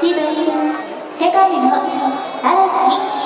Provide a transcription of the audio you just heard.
2界セカンド荒木。